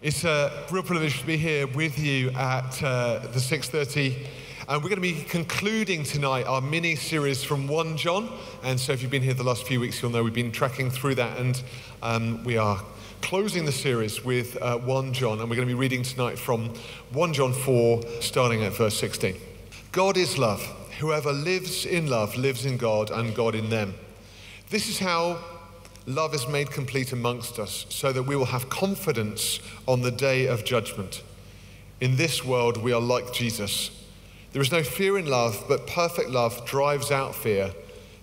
It's a real privilege to be here with you at uh, the 6:30, and we're going to be concluding tonight our mini series from 1 John. And so, if you've been here the last few weeks, you'll know we've been tracking through that, and um, we are closing the series with uh, 1 John, and we're going to be reading tonight from 1 John 4, starting at verse 16. God is love. Whoever lives in love lives in God, and God in them. This is how love is made complete amongst us so that we will have confidence on the day of judgment. In this world, we are like Jesus. There is no fear in love, but perfect love drives out fear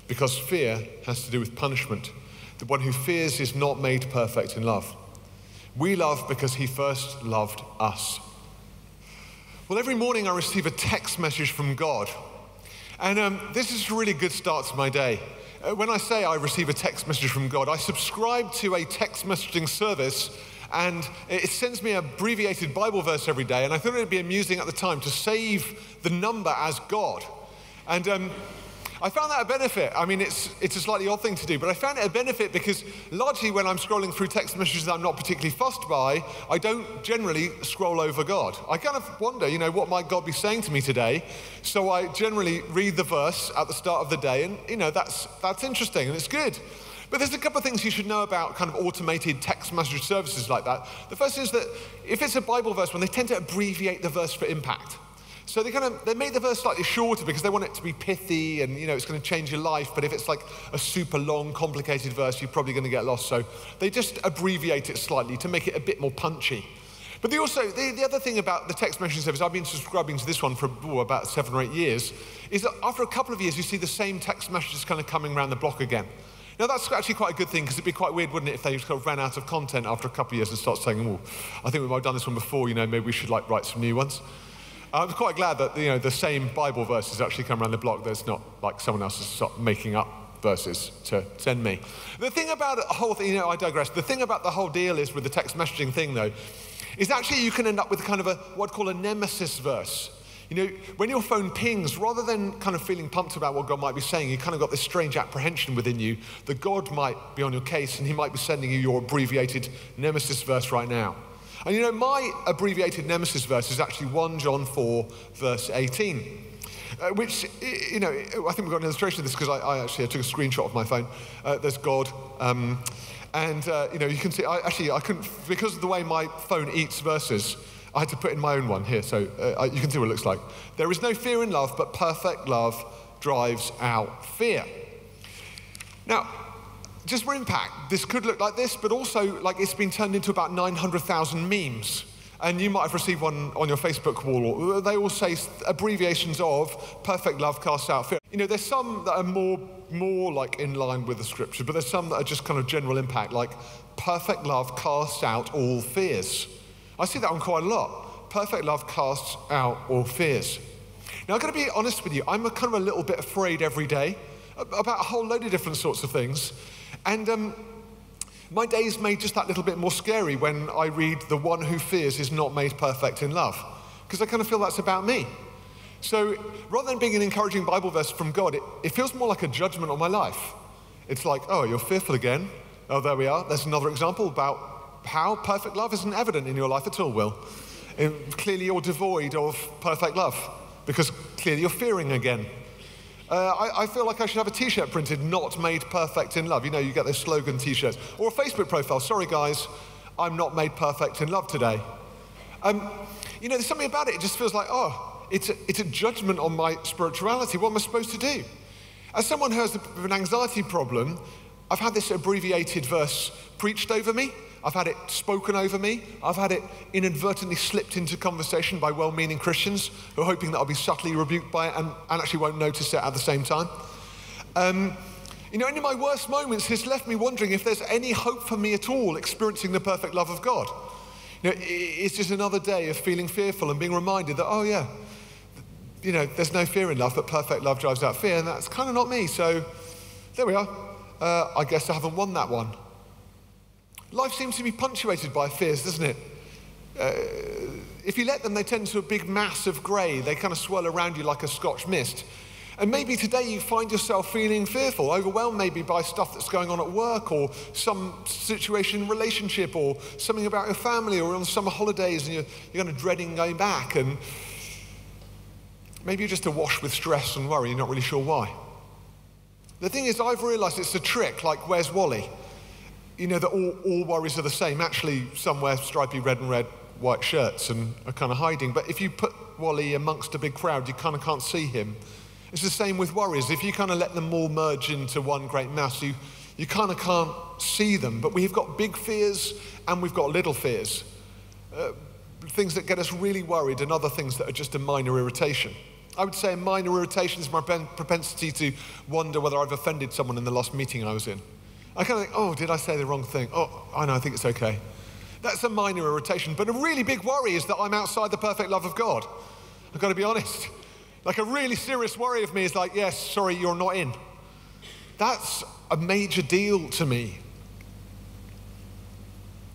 because fear has to do with punishment. The one who fears is not made perfect in love. We love because he first loved us. Well, every morning I receive a text message from God. And um, this is a really good start to my day. Uh, when I say I receive a text message from God, I subscribe to a text messaging service and it sends me an abbreviated Bible verse every day. And I thought it would be amusing at the time to save the number as God. And um, I found that a benefit. I mean, it's, it's a slightly odd thing to do, but I found it a benefit because largely when I'm scrolling through text messages that I'm not particularly fussed by, I don't generally scroll over God. I kind of wonder, you know, what might God be saying to me today? So I generally read the verse at the start of the day, and, you know, that's, that's interesting and it's good. But there's a couple of things you should know about kind of automated text message services like that. The first is that if it's a Bible verse, when they tend to abbreviate the verse for impact. So they kind of they make the verse slightly shorter because they want it to be pithy and you know it's going to change your life. But if it's like a super long, complicated verse, you're probably going to get lost. So they just abbreviate it slightly to make it a bit more punchy. But they also the, the other thing about the text messaging service, I've been subscribing to this one for about seven or eight years, is that after a couple of years you see the same text messages kind of coming around the block again. Now, that's actually quite a good thing because it'd be quite weird, wouldn't it, if they just kind of ran out of content after a couple of years and start saying, oh, I think we might have done this one before, you know, maybe we should like write some new ones. I'm quite glad that you know the same Bible verses actually come around the block. There's not like someone else is making up verses to send me. The thing about the whole thing, you know, I digress. The thing about the whole deal is with the text messaging thing, though, is actually you can end up with kind of a what I'd call a nemesis verse. You know, when your phone pings, rather than kind of feeling pumped about what God might be saying, you kind of got this strange apprehension within you that God might be on your case and He might be sending you your abbreviated nemesis verse right now. And you know, my abbreviated nemesis verse is actually 1 John 4, verse 18. Uh, which, you know, I think we've got an illustration of this because I, I, actually I took a screenshot of my phone. Uh, there's God. Um, and, uh, you know, you can see, I, actually, I couldn't, because of the way my phone eats verses, I had to put in my own one here, so uh, you can see what it looks like. There is no fear in love, but perfect love drives out fear. Now, just for impact, this could look like this, but also like it's been turned into about 900,000 memes. And you might have received one on your Facebook wall. They all say abbreviations of perfect love casts out fear. You know, there's some that are more, more like in line with the scripture, but there's some that are just kind of general impact, like perfect love casts out all fears. I see that one quite a lot. Perfect love casts out all fears. Now, I'm going to be honest with you, I'm kind of a little bit afraid every day about a whole load of different sorts of things. And um, my days made just that little bit more scary when I read, The one who fears is not made perfect in love, because I kind of feel that's about me. So rather than being an encouraging Bible verse from God, it, it feels more like a judgment on my life. It's like, oh, you're fearful again. Oh, there we are. There's another example about how perfect love isn't evident in your life at all, Will. It, clearly, you're devoid of perfect love because clearly you're fearing again. Uh, I, I, feel like I should have a t shirt printed, not made perfect in love. You know, you get those slogan t shirts. Or a Facebook profile. Sorry, guys, I'm not made perfect in love today. Um, you know, there's something about it. It just feels like, oh, it's a, it's a judgment on my spirituality. What am I supposed to do? As someone who has an anxiety problem, I've had this abbreviated verse preached over me. I've had it spoken over me. I've had it inadvertently slipped into conversation by well meaning Christians who are hoping that I'll be subtly rebuked by it and, and actually won't notice it at the same time. Um, you know, in my worst moments, it's left me wondering if there's any hope for me at all experiencing the perfect love of God. You know, it's just another day of feeling fearful and being reminded that, oh, yeah, you know, there's no fear in love, but perfect love drives out fear, and that's kind of not me. So there we are. Uh, I guess I haven't won that one. Life seems to be punctuated by fears, doesn't it? Uh, if you let them, they turn to a big mass of grey. They kind of swirl around you like a Scotch mist. And maybe today you find yourself feeling fearful, overwhelmed maybe by stuff that's going on at work or some situation in relationship or something about your family or on summer holidays and you're, you're kind of dreading going back. And maybe you're just awash with stress and worry, you're not really sure why. The thing is, I've realized it's a trick like Where's Wally? You know, that all, all worries are the same. Actually, some wear stripy red and red white shirts and are kind of hiding. But if you put Wally amongst a big crowd, you kind of can't see him. It's the same with worries. If you kind of let them all merge into one great mass, you, you kind of can't see them. But we've got big fears and we've got little fears. Uh, things that get us really worried and other things that are just a minor irritation. I would say a minor irritation is my propensity to wonder whether I've offended someone in the last meeting I was in. I kind of think, oh, did I say the wrong thing? Oh, I know, I think it's okay. That's a minor irritation. But a really big worry is that I'm outside the perfect love of God. I've got to be honest. Like a really serious worry of me is like, yes, sorry, you're not in. That's a major deal to me.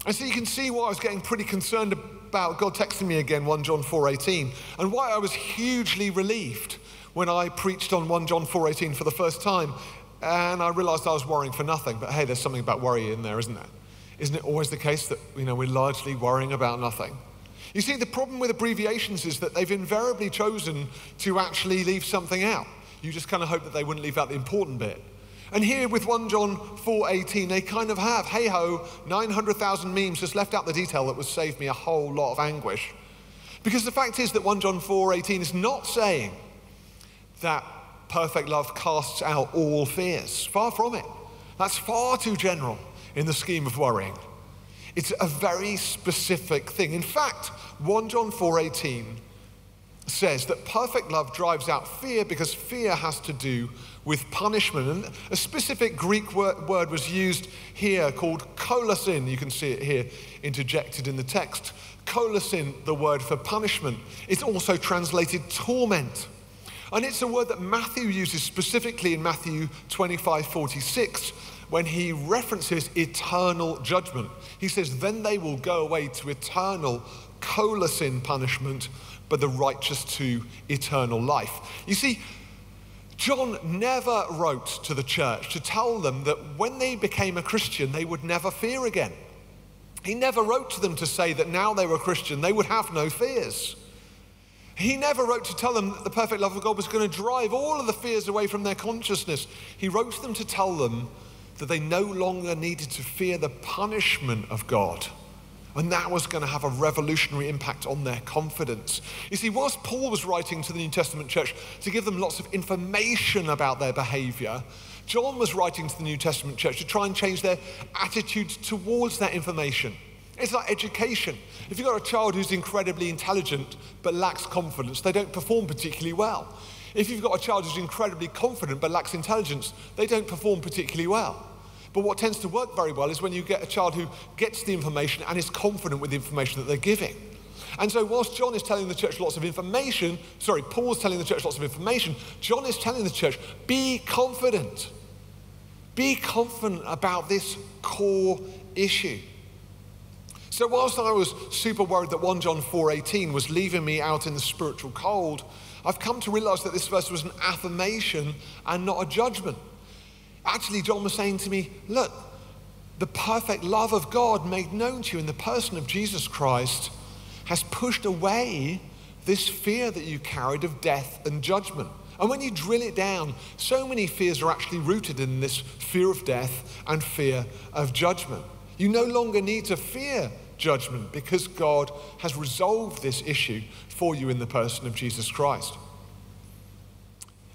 And so you can see why I was getting pretty concerned about God texting me again, 1 John 4.18, and why I was hugely relieved when I preached on 1 John 4.18 for the first time. And I realized I was worrying for nothing. But hey, there's something about worry in there, isn't there? Isn't it always the case that, you know, we're largely worrying about nothing? You see, the problem with abbreviations is that they've invariably chosen to actually leave something out. You just kind of hope that they wouldn't leave out the important bit. And here with 1 John 4:18, they kind of have, hey ho, 900,000 memes just left out the detail that would save me a whole lot of anguish. Because the fact is that 1 John 4:18 is not saying that perfect love casts out all fears. Far from it. That's far too general in the scheme of worrying. It's a very specific thing. In fact, 1 John 4:18 says that perfect love drives out fear because fear has to do with punishment. And a specific Greek word, was used here called kolasin. You can see it here interjected in the text. Kolasin, the word for punishment, is also translated torment. And it's a word that Matthew uses specifically in Matthew 25 46 when he references eternal judgment. He says, Then they will go away to eternal kolasin punishment, but the righteous to eternal life. You see, John never wrote to the church to tell them that when they became a Christian, they would never fear again. He never wrote to them to say that now they were Christian, they would have no fears. He never wrote to tell them that the perfect love of God was going to drive all of the fears away from their consciousness. He wrote to them to tell them that they no longer needed to fear the punishment of God. And that was going to have a revolutionary impact on their confidence. You see, whilst Paul was writing to the New Testament church to give them lots of information about their behavior, John was writing to the New Testament church to try and change their attitudes towards that information. It's like education. If you've got a child who's incredibly intelligent but lacks confidence, they don't perform particularly well. If you've got a child who's incredibly confident but lacks intelligence, they don't perform particularly well. But what tends to work very well is when you get a child who gets the information and is confident with the information that they're giving. And so, whilst John is telling the church lots of information, sorry, Paul's telling the church lots of information, John is telling the church, be confident. Be confident about this core issue. So, whilst I was super worried that 1 John 4:18 was leaving me out in the spiritual cold, I've come to realize that this verse was an affirmation and not a judgment. Actually, John was saying to me, Look, the perfect love of God made known to you in the person of Jesus Christ has pushed away this fear that you carried of death and judgment. And when you drill it down, so many fears are actually rooted in this fear of death and fear of judgment. You no longer need to fear judgment because God has resolved this issue for you in the person of Jesus Christ.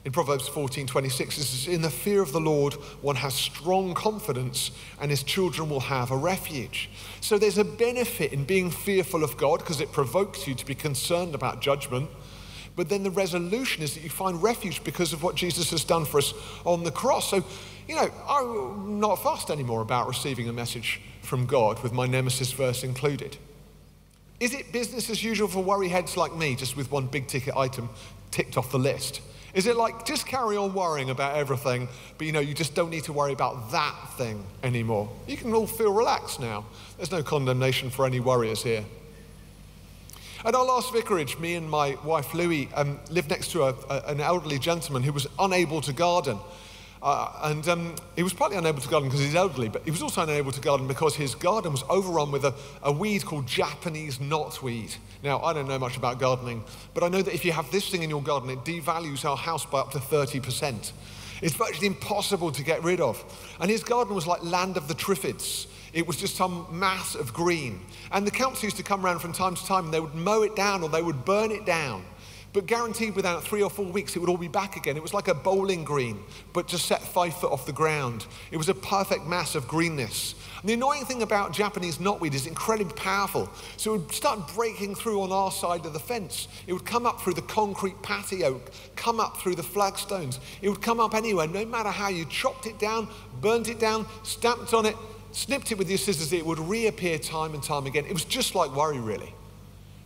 In Proverbs 14 26, it says, In the fear of the Lord, one has strong confidence, and his children will have a refuge. So there's a benefit in being fearful of God because it provokes you to be concerned about judgment. But then the resolution is that you find refuge because of what Jesus has done for us on the cross. So, you know, I'm not fussed anymore about receiving a message from God with my nemesis verse included. Is it business as usual for worry heads like me, just with one big ticket item ticked off the list? Is it like just carry on worrying about everything, but you know, you just don't need to worry about that thing anymore? You can all feel relaxed now. There's no condemnation for any worriers here. At our last vicarage, me and my wife Louie um, lived next to a, a, an elderly gentleman who was unable to garden. Uh, and um, he was partly unable to garden because he's elderly, but he was also unable to garden because his garden was overrun with a, a weed called Japanese knotweed. Now, I don't know much about gardening, but I know that if you have this thing in your garden, it devalues our house by up to 30%. It's virtually impossible to get rid of. And his garden was like land of the Triffids. It was just some mass of green. And the council used to come around from time to time and they would mow it down or they would burn it down. But guaranteed within three or four weeks, it would all be back again. It was like a bowling green, but just set five foot off the ground. It was a perfect mass of greenness. And the annoying thing about Japanese knotweed is incredibly powerful. So it would start breaking through on our side of the fence. It would come up through the concrete patio, come up through the flagstones. It would come up anywhere, no matter how you chopped it down, burnt it down, stamped on it, snipped it with your scissors, it would reappear time and time again. It was just like worry, really.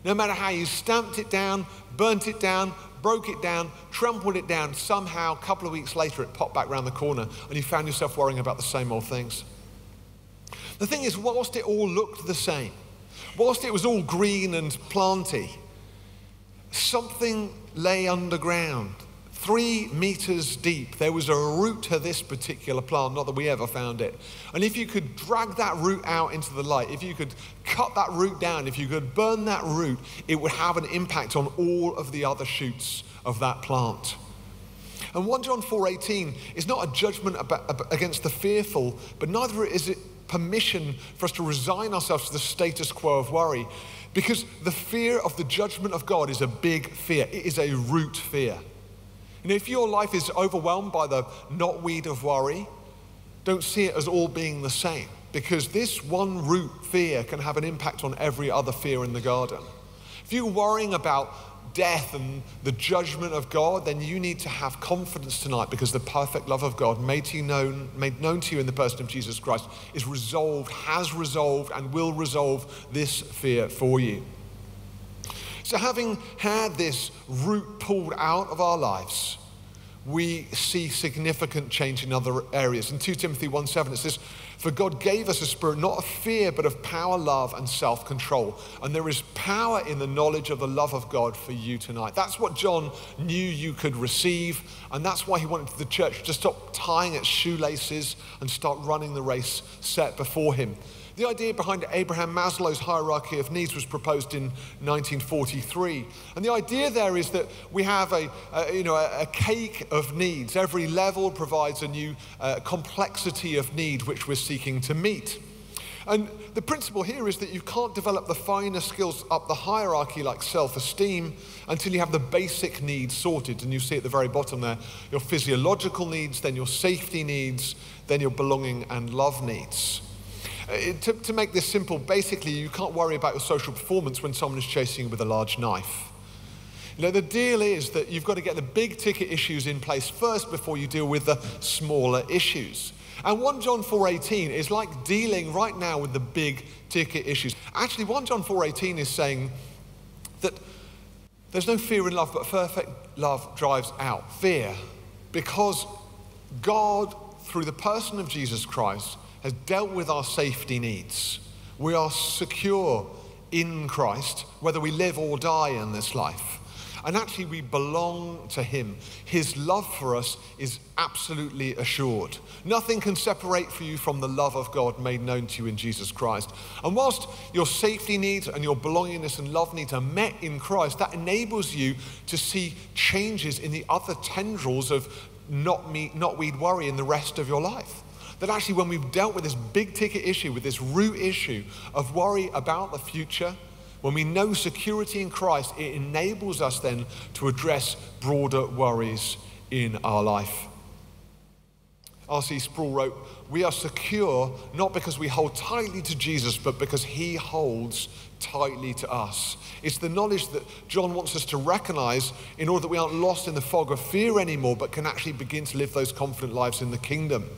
No matter how you stamped it down, burnt it down, broke it down, trampled it down, somehow, a couple of weeks later, it popped back around the corner and you found yourself worrying about the same old things. The thing is, whilst it all looked the same, whilst it was all green and planty, something lay underground three meters deep. There was a root to this particular plant, not that we ever found it. And if you could drag that root out into the light, if you could cut that root down, if you could burn that root, it would have an impact on all of the other shoots of that plant. And 1 John 4:18 is not a judgment about, against the fearful, but neither is it permission for us to resign ourselves to the status quo of worry. Because the fear of the judgment of God is a big fear. It is a root fear. If your life is overwhelmed by the knotweed of worry, don't see it as all being the same because this one root fear can have an impact on every other fear in the garden. If you're worrying about death and the judgment of God, then you need to have confidence tonight because the perfect love of God made, to you known, made known to you in the person of Jesus Christ is resolved, has resolved, and will resolve this fear for you. So, having had this root pulled out of our lives, we see significant change in other areas. In 2 Timothy 1 7, it says, For God gave us a spirit not of fear, but of power, love, and self control. And there is power in the knowledge of the love of God for you tonight. That's what John knew you could receive. And that's why he wanted the church to stop tying its shoelaces and start running the race set before him. The idea behind Abraham Maslow's hierarchy of needs was proposed in 1943. And the idea there is that we have a, a you know, a, a, cake of needs. Every level provides a new uh, complexity of need which we're seeking to meet. And the principle here is that you can't develop the finer skills up the hierarchy like self esteem until you have the basic needs sorted. And you see at the very bottom there your physiological needs, then your safety needs, then your belonging and love needs. Uh, to, to make this simple, basically, you can't worry about your social performance when someone is chasing you with a large knife. You know, the deal is that you've got to get the big ticket issues in place first before you deal with the smaller issues. And 1 John 4:18 is like dealing right now with the big ticket issues. Actually, 1 John 4:18 is saying that there's no fear in love, but perfect love drives out fear because God, through the person of Jesus Christ, has dealt with our safety needs. We are secure in Christ, whether we live or die in this life. And actually, we belong to Him. His love for us is absolutely assured. Nothing can separate for you from the love of God made known to you in Jesus Christ. And whilst your safety needs and your belongingness and love needs are met in Christ, that enables you to see changes in the other tendrils of not, me, knotweed worry in the rest of your life. That actually, when we've dealt with this big ticket issue, with this root issue of worry about the future, when we know security in Christ, it enables us then to address broader worries in our life. R.C. Sproul wrote, We are secure not because we hold tightly to Jesus, but because he holds tightly to us. It's the knowledge that John wants us to recognize in order that we aren't lost in the fog of fear anymore, but can actually begin to live those confident lives in the kingdom.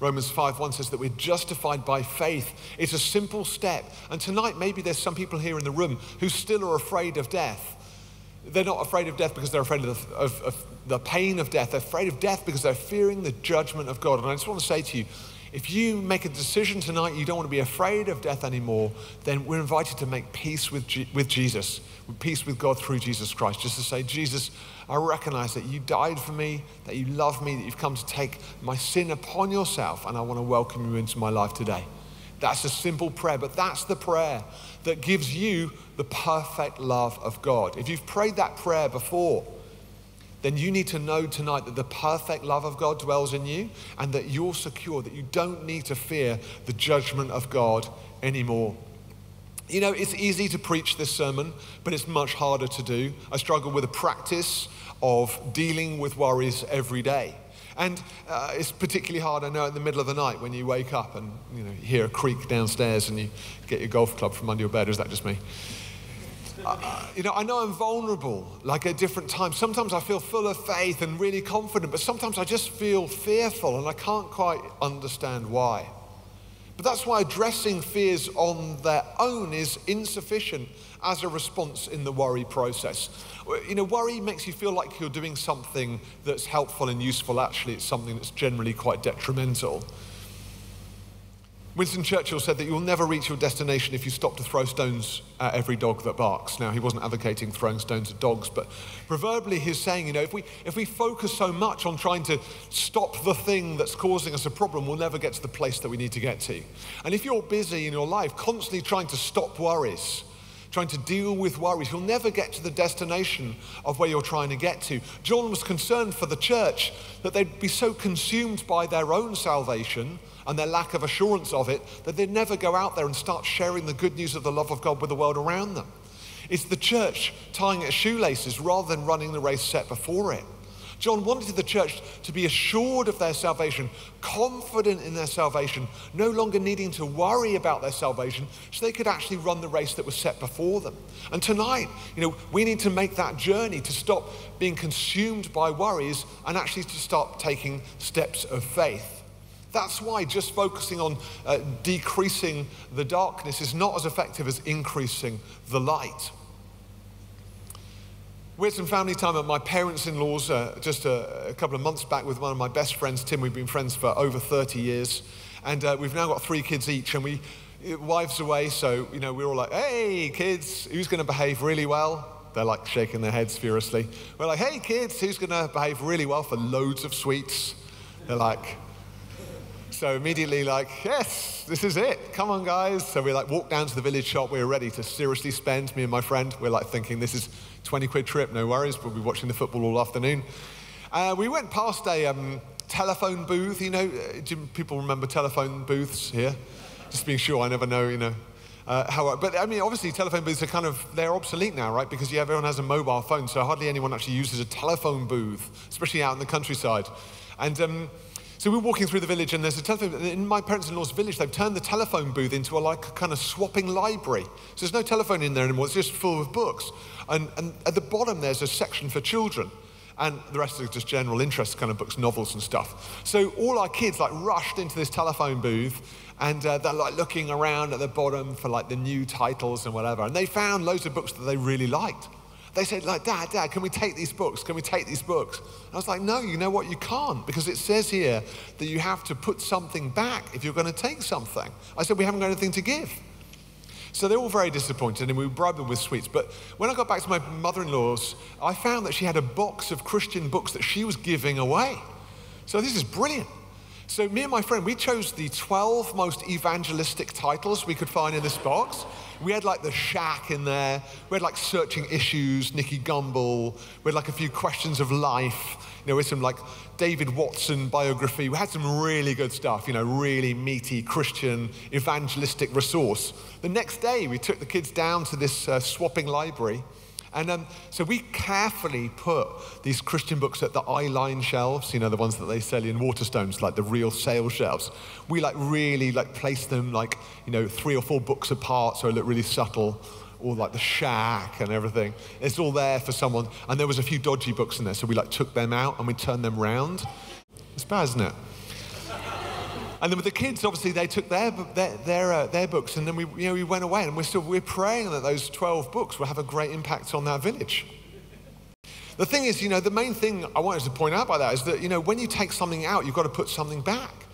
Romans 5:1 says that we're justified by faith. It's a simple step. And tonight, maybe there's some people here in the room who still are afraid of death. They're not afraid of death because they're afraid of the, of, of the pain of death. They're afraid of death because they're fearing the judgment of God. And I just want to say to you, if you make a decision tonight, you don't want to be afraid of death anymore, then we're invited to make peace with, G- with Jesus, peace with God through Jesus Christ. Just to say, Jesus, I recognize that you died for me, that you love me, that you've come to take my sin upon yourself, and I want to welcome you into my life today. That's a simple prayer, but that's the prayer that gives you the perfect love of God. If you've prayed that prayer before, then you need to know tonight that the perfect love of God dwells in you and that you're secure, that you don't need to fear the judgment of God anymore. You know, it's easy to preach this sermon, but it's much harder to do. I struggle with the practice of dealing with worries every day. And uh, it's particularly hard, I know, in the middle of the night when you wake up and you, know, you hear a creak downstairs and you get your golf club from under your bed. Is that just me? Uh, you know, I know I'm vulnerable, like at different times. Sometimes I feel full of faith and really confident, but sometimes I just feel fearful and I can't quite understand why. But that's why addressing fears on their own is insufficient as a response in the worry process. You know, worry makes you feel like you're doing something that's helpful and useful. Actually, it's something that's generally quite detrimental. Winston Churchill said that you'll never reach your destination if you stop to throw stones at every dog that barks. Now, he wasn't advocating throwing stones at dogs, but proverbially he's saying, you know, if we, if we focus so much on trying to stop the thing that's causing us a problem, we'll never get to the place that we need to get to. And if you're busy in your life constantly trying to stop worries, trying to deal with worries, you'll never get to the destination of where you're trying to get to. John was concerned for the church that they'd be so consumed by their own salvation and their lack of assurance of it that they'd never go out there and start sharing the good news of the love of God with the world around them. It's the church tying its shoelaces rather than running the race set before it. John wanted the church to be assured of their salvation, confident in their salvation, no longer needing to worry about their salvation, so they could actually run the race that was set before them. And tonight, you know, we need to make that journey to stop being consumed by worries and actually to start taking steps of faith. That's why just focusing on uh, decreasing the darkness is not as effective as increasing the light. We had some family time at my parents in law's uh, just a, a, couple of months back with one of my best friends, Tim. We've been friends for over 30 years. And uh, we've now got three kids each. And we, wives away, so, you know, we're all like, hey, kids, who's going to behave really well? They're like shaking their heads furiously. We're like, hey, kids, who's going to behave really well for loads of sweets? They're like, so immediately, like, yes, this is it. Come on, guys. So we like walk down to the village shop. We are ready to seriously spend. Me and my friend, we're like thinking this is 20 quid trip, no worries. We'll be watching the football all afternoon. Uh, we went past a um, telephone booth. You know, uh, do people remember telephone booths here? Just being sure, I never know. You know. Uh, how, but I mean, obviously, telephone booths are kind of, they're obsolete now, right? Because yeah, everyone has a mobile phone, so hardly anyone actually uses a telephone booth, especially out in the countryside. And um, so we're walking through the village, and there's a telephone. In my parents-in-law's village, they've turned the telephone booth into a like kind of swapping library. So there's no telephone in there anymore. It's just full of books. And, and at the bottom, there's a section for children, and the rest are just general interest kind of books, novels and stuff. So all our kids like rushed into this telephone booth, and uh, they're like looking around at the bottom for like the new titles and whatever. And they found loads of books that they really liked they said, like, Dad, Dad, can we take these books? Can we take these books? And I was like, no, you know what? You can't because it says here that you have to put something back if you're going to take something. I said, we haven't got anything to give. So they're all very disappointed and we bribed them with sweets. But when I got back to my mother in law's, I found that she had a box of Christian books that she was giving away. So this is brilliant. So me and my friend, we chose the 12 most evangelistic titles we could find in this box. We had like The Shack in there. We had like Searching Issues, Nicky Gumbel. We had like a few questions of life. You know, with some like David Watson biography. We had some really good stuff, you know, really meaty Christian evangelistic resource. The next day, we took the kids down to this uh, swapping library and um, so we carefully put these Christian books at the eye-line shelves, you know, the ones that they sell in Waterstones, like the real sale shelves. We like really like place them like, you know, three or four books apart so it looked really subtle all like the shack and everything. It's all there for someone. And there was a few dodgy books in there, so we like took them out and we turned them round. It's bad, isn't it? And then with the kids, obviously, they took their, their, their, uh, their, books and then we, you know, we went away and we're still we're praying that those 12 books will have a great impact on that village. The thing is, you know, the main thing I wanted to point out by that is that, you know, when you take something out, you've got to put something back.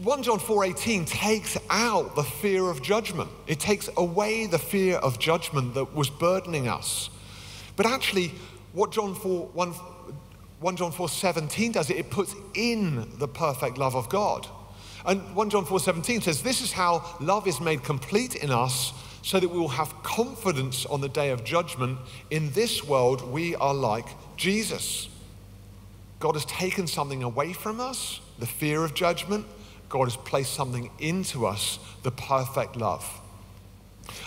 1 John 4:18 takes out the fear of judgment. It takes away the fear of judgment that was burdening us. But actually, what John 4, 1, 1 John 4:17 does it, it puts in the perfect love of God. And 1 John 4:17 says, This is how love is made complete in us, so that we will have confidence on the day of judgment. In this world, we are like Jesus. God has taken something away from us, the fear of judgment God has placed something into us, the perfect love.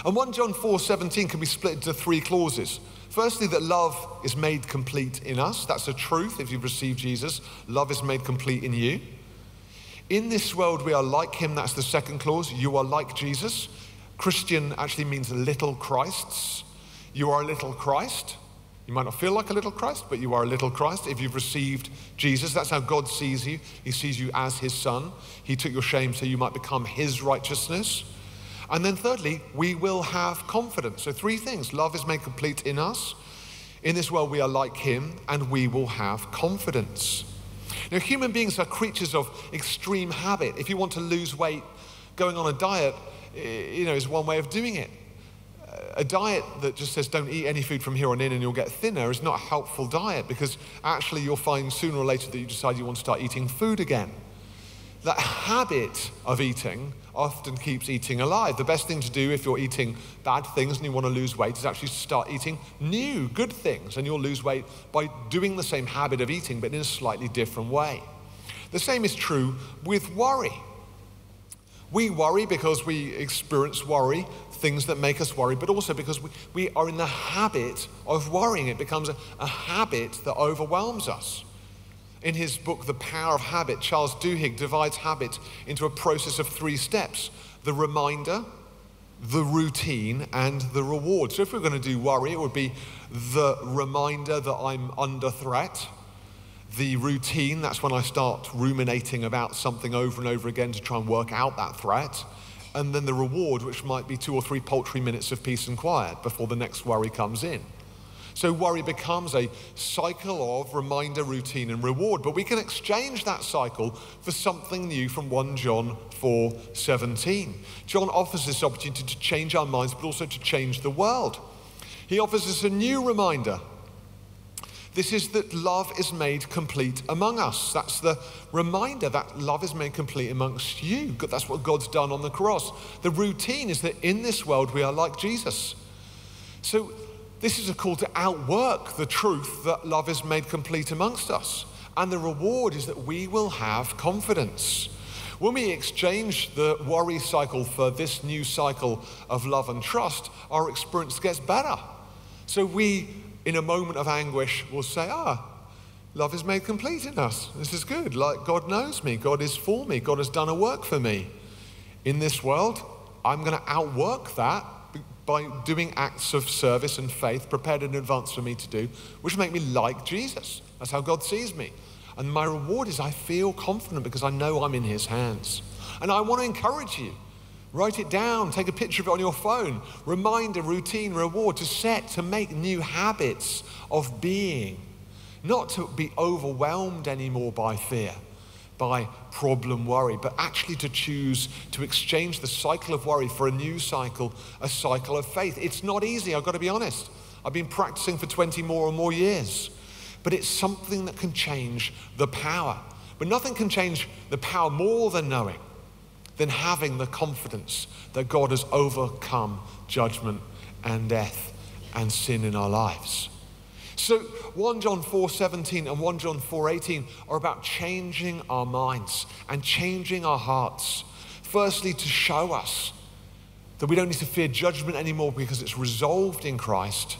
And 1 John 4 17 can be split into three clauses. Firstly, that love is made complete in us. That's a truth if you've received Jesus. Love is made complete in you. In this world, we are like him. That's the second clause. You are like Jesus. Christian actually means little Christs. You are a little Christ. You might not feel like a little Christ, but you are a little Christ if you've received Jesus. That's how God sees you. He sees you as his son. He took your shame so you might become his righteousness. And then, thirdly, we will have confidence. So, three things love is made complete in us. In this world, we are like him, and we will have confidence. Now, human beings are creatures of extreme habit. If you want to lose weight, going on a diet, you know, is one way of doing it a diet that just says don't eat any food from here on in and you'll get thinner is not a helpful diet because actually you'll find sooner or later that you decide you want to start eating food again. That habit of eating often keeps eating alive. The best thing to do if you're eating bad things and you want to lose weight is actually start eating new, good things, and you'll lose weight by doing the same habit of eating but in a slightly different way. The same is true with worry. We worry because we experience worry things that make us worry, but also because we, we are in the habit of worrying. It becomes a, a habit that overwhelms us. In his book, The Power of Habit, Charles Duhigg divides habit into a process of three steps the reminder, the routine, and the reward. So, if we're going to do worry, it would be the reminder that I'm under threat. The routine, that's when I start ruminating about something over and over again to try and work out that threat and then the reward, which might be two or three paltry minutes of peace and quiet before the next worry comes in. So worry becomes a cycle of reminder, routine, and reward. But we can exchange that cycle for something new from 1 John 4 17. John offers this opportunity to change our minds, but also to change the world. He offers us a new reminder this is that love is made complete among us. That's the reminder that love is made complete amongst you. That's what God's done on the cross. The routine is that in this world we are like Jesus. So, this is a call to outwork the truth that love is made complete amongst us. And the reward is that we will have confidence. When we exchange the worry cycle for this new cycle of love and trust, our experience gets better. So we in a moment of anguish, will say, Ah, love is made complete in us. This is good. Like God knows me, God is for me, God has done a work for me. In this world, I'm going to outwork that by doing acts of service and faith prepared in advance for me to do, which make me like Jesus. That's how God sees me. And my reward is I feel confident because I know I'm in His hands. And I want to encourage you Write it down, take a picture of it on your phone. Reminder, routine, reward to set, to make new habits of being. Not to be overwhelmed anymore by fear, by problem worry, but actually to choose to exchange the cycle of worry for a new cycle, a cycle of faith. It's not easy, I've got to be honest. I've been practicing for 20 more or more years, but it's something that can change the power. But nothing can change the power more than knowing than having the confidence that God has overcome judgment and death and sin in our lives. So 1 John 4:17 and 1 John 4:18 are about changing our minds and changing our hearts. Firstly to show us that we don't need to fear judgment anymore because it's resolved in Christ.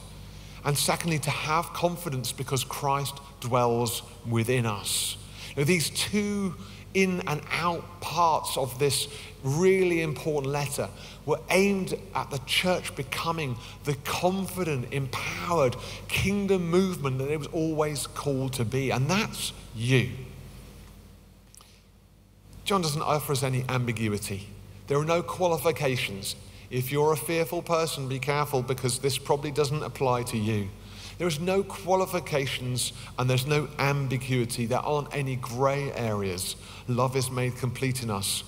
And secondly to have confidence because Christ dwells within us. Now these two in and out parts of this really important letter were aimed at the church becoming the confident, empowered kingdom movement that it was always called to be. And that's you. John doesn't offer us any ambiguity. There are no qualifications. If you're a fearful person, be careful because this probably doesn't apply to you. There is no qualifications and there's no ambiguity. There aren't any grey areas. Love is made complete in us.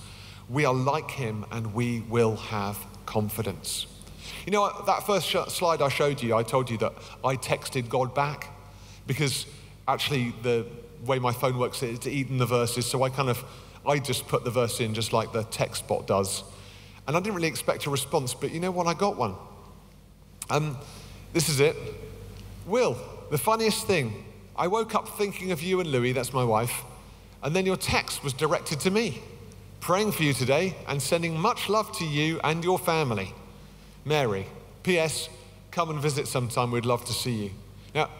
We are like him and we will have confidence. You know, that first slide I showed you, I told you that I texted God back because actually the way my phone works is to eaten the verses. So I kind of, I just put the verse in just like the text bot does. And I didn't really expect a response, but you know what? I got one. Um, this is it. Will, the funniest thing, I woke up thinking of you and Louie, that's my wife, and then your text was directed to me, praying for you today and sending much love to you and your family. Mary, P.S., come and visit sometime, we'd love to see you. Now,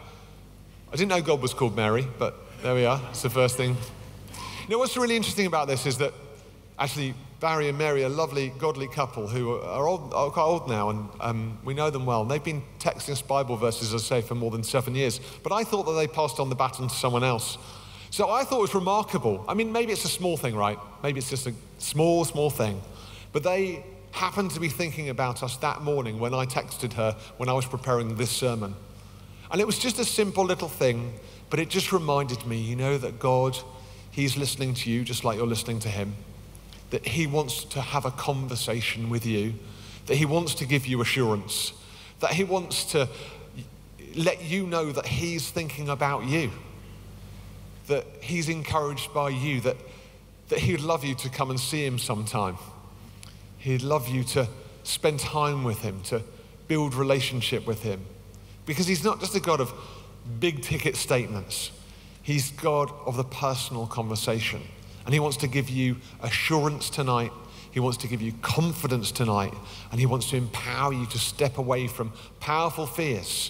I didn't know God was called Mary, but there we are. It's the first thing. Know, what's really interesting about this is that actually Barry and Mary a lovely, godly couple who are, old, are quite old now, and um, we know them well. And they've been texting us Bible verses, as I say, for more than seven years. But I thought that they passed on the baton to someone else. So I thought it was remarkable. I mean, maybe it's a small thing, right? Maybe it's just a small, small thing. But they happened to be thinking about us that morning when I texted her when I was preparing this sermon. And it was just a simple little thing, but it just reminded me, you know, that God, He's listening to you just like you're listening to Him that He wants to have a conversation with you, that He wants to give you assurance, that He wants to let you know that He's thinking about you, that He's encouraged by you, that, that He'd love you to come and see Him sometime. He'd love you to spend time with Him, to build relationship with Him. Because He's not just a God of big ticket statements, He's God of the personal conversation. And He wants to give you assurance tonight. He wants to give you confidence tonight. And He wants to empower you to step away from powerful fears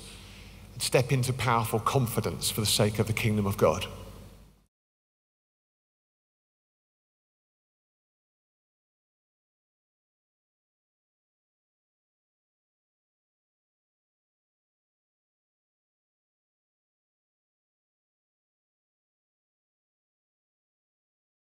and step into powerful confidence for the sake of the kingdom of God.